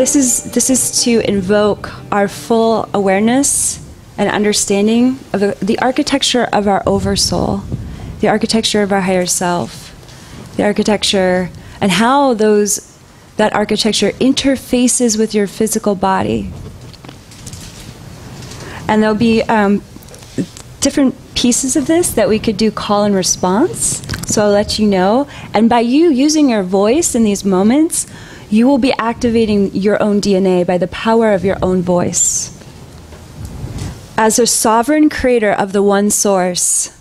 this is this is to invoke our full awareness and understanding of the, the architecture of our oversoul, the architecture of our higher self, the architecture and how those that architecture interfaces with your physical body. And there'll be um, different pieces of this that we could do call and response. So I'll let you know. And by you using your voice in these moments, you will be activating your own DNA by the power of your own voice. As a sovereign creator of the one source,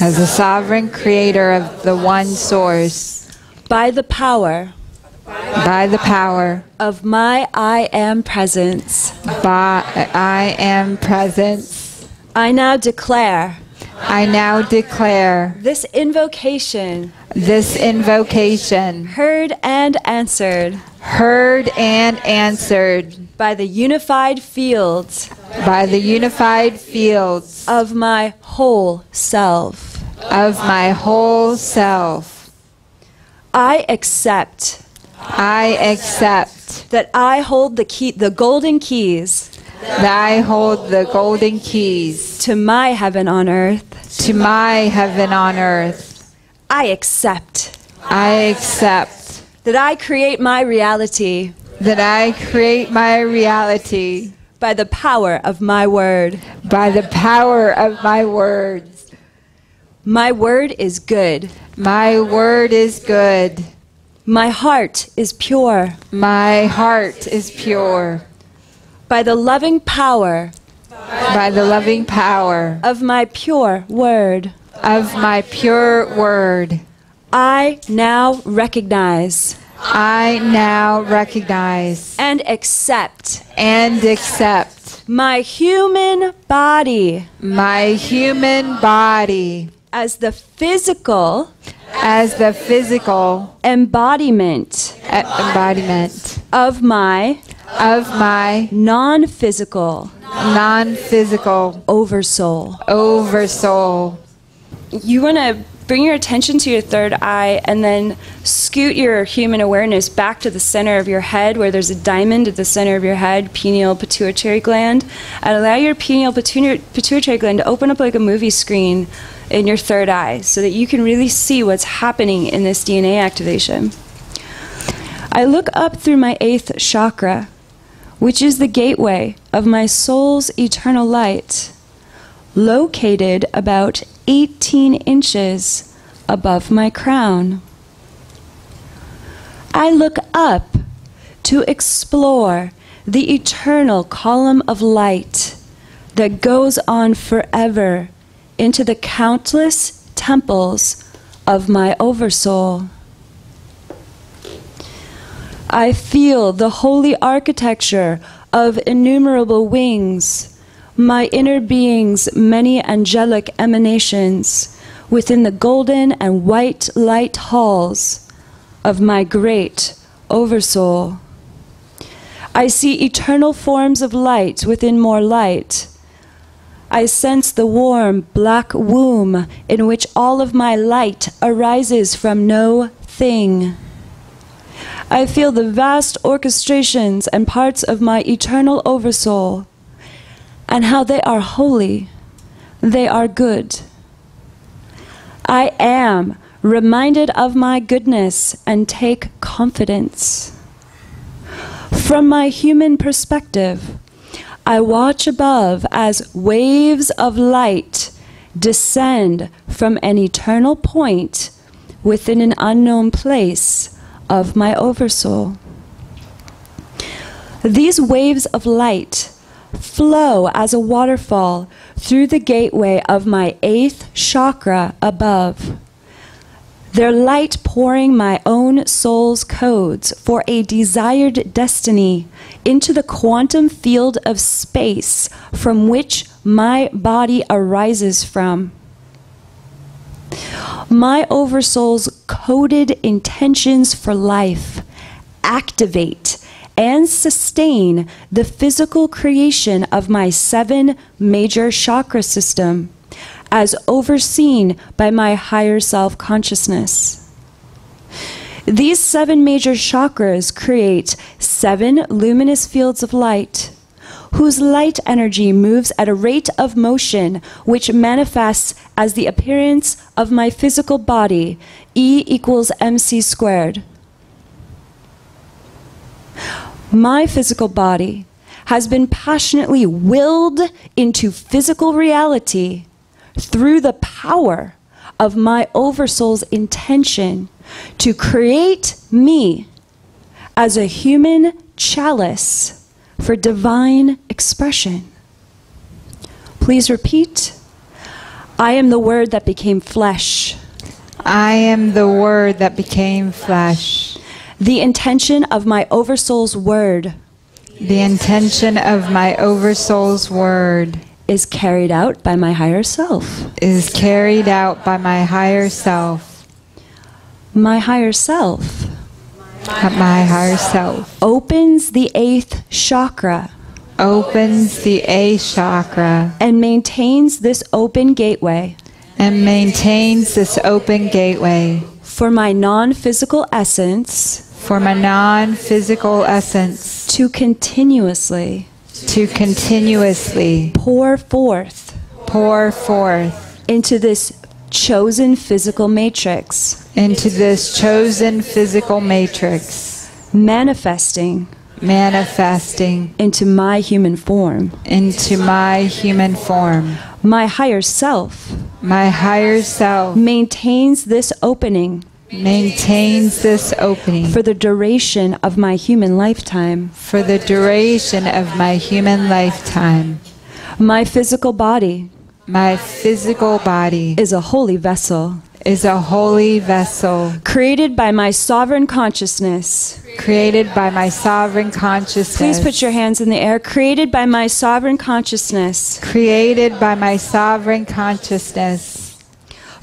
as a sovereign creator of the one source, by the power. By the power. Of my I am presence, by I am presence, I now declare. I now declare. This invocation this invocation. Heard and answered. Heard and answered. By the unified fields. By the unified fields. Of my whole self. Of my whole self. I accept. I accept. That I hold the key the golden keys. That I hold the golden keys. To my heaven on earth. To my heaven on earth. I accept I accept that I create my reality that I create my reality by the power of my word. by the power of my words. My word is good. My word is good. My heart is pure. My heart is pure. By the loving power By the loving power of my pure word, of my pure word, I now recognize. I now recognize. And accept. And accept. My human body. My human body. As the physical. As the physical. Embodiment. Embodiment. Of my. Of my. Non physical non physical oversoul. oversoul. You want to bring your attention to your third eye and then scoot your human awareness back to the center of your head where there's a diamond at the center of your head, pineal pituitary gland, and allow your pineal pituitary, gland to open up like a movie screen in your third eye so that you can really see what's happening in this DNA activation. I look up through my eighth chakra, which is the gateway of my soul's eternal light, located about 18 inches above my crown. I look up to explore the eternal column of light that goes on forever into the countless temples of my oversoul. I feel the holy architecture of innumerable wings, my inner being's many angelic emanations within the golden and white light halls of my great oversoul. I see eternal forms of light within more light. I sense the warm black womb in which all of my light arises from no thing. I feel the vast orchestrations and parts of my eternal oversoul, and how they are holy, they are good. I am reminded of my goodness and take confidence. From my human perspective, I watch above as waves of light descend from an eternal point within an unknown place of my oversoul. These waves of light flow as a waterfall through the gateway of my eighth chakra above. Their light pouring my own soul's codes for a desired destiny into the quantum field of space from which my body arises from. My oversoul's coded intentions for life activate and sustain the physical creation of my seven major chakra system as overseen by my higher self consciousness. These seven major chakras create seven luminous fields of light, whose light energy moves at a rate of motion which manifests as the appearance of my physical body, E equals mc squared. My physical body has been passionately willed into physical reality through the power of my oversoul's intention to create me as a human chalice for divine expression. Please repeat I am the Word that became flesh. I am the Word that became flesh. The intention of my oversoul's word The intention of my oversoul's word is carried out by my higher self. is carried out by my higher self. My higher self My higher self opens the eighth chakra opens the eighth chakra and maintains this open gateway and maintains this open gateway for my non physical essence for my non physical essence. To continuously. To continuously. Pour forth. Pour forth. Into this chosen physical matrix, into this chosen physical matrix, manifesting. Manifesting. Into my human form. into my human form. My higher self. My higher self. Maintains this opening maintains this opening for the duration of my human lifetime. for the duration of my human lifetime. My physical body My physical body is a holy vessel, is a holy vessel created by my sovereign consciousness. created by my sovereign consciousness. Please put your hands in the air. Created by my sovereign consciousness created by my sovereign consciousness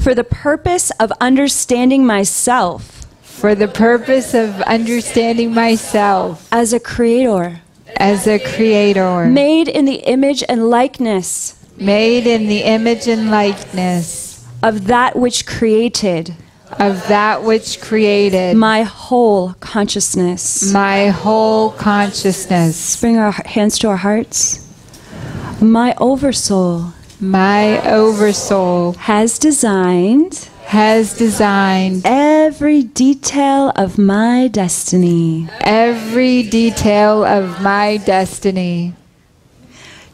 for the purpose of understanding myself. For the purpose of understanding myself. As a creator, as a creator. Made in the image and likeness. Made in the image and likeness. Of that which created. Of that which created. My whole consciousness. my whole consciousness. Bring our hands to our hearts. My oversoul My oversoul has designed has designed every detail of my destiny. every detail of my destiny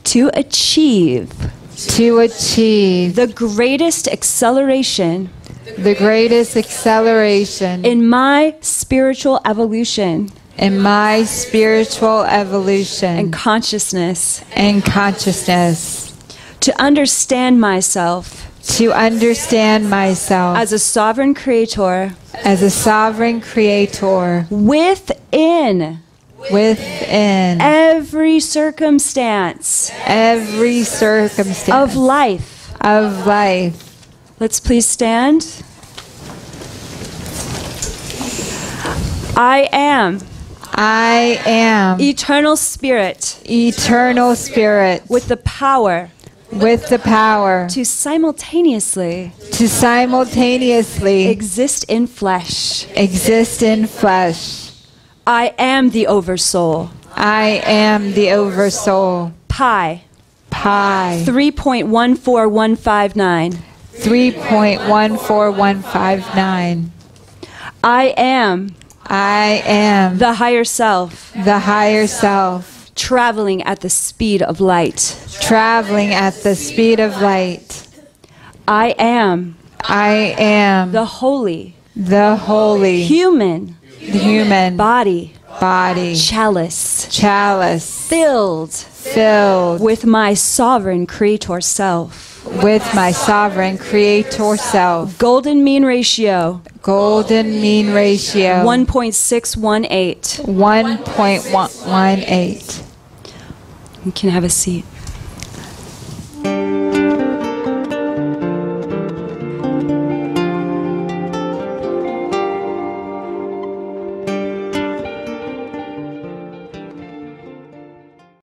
to achieve to achieve the greatest acceleration the greatest acceleration in my spiritual evolution in my spiritual evolution and consciousness, and consciousness, to understand myself to understand myself as a sovereign creator as a sovereign creator within within every circumstance every circumstance of life. of life. Let's please stand. I am I am eternal spirit eternal spirit with the power with the power to simultaneously to simultaneously exist in flesh. exist in flesh. I am the oversoul. I am the oversoul. Pi Pi 3.14159. 3.14159. I am I am the higher self the higher self, traveling at the speed of light. traveling at the speed of light. I am I am the holy the holy human The human body body, chalice chalice, filled filled with my sovereign creator self. With my sovereign creator self. Golden mean ratio Golden mean ratio 1.618. 1.118. You can have a seat.